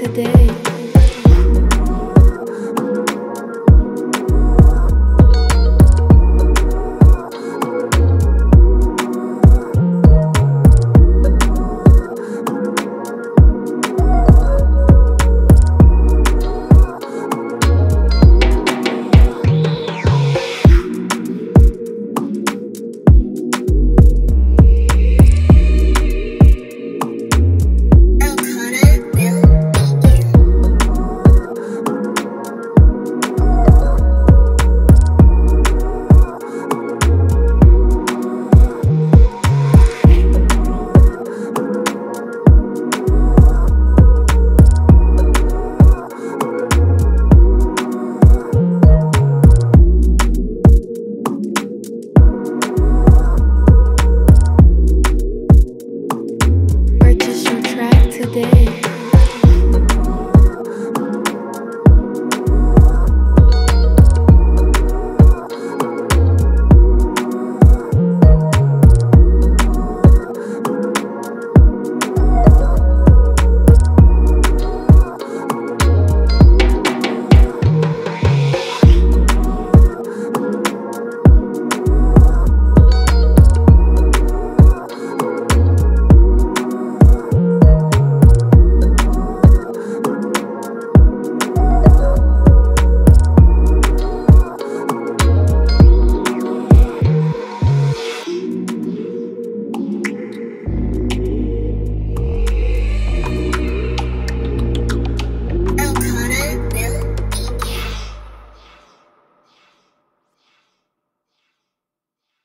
today.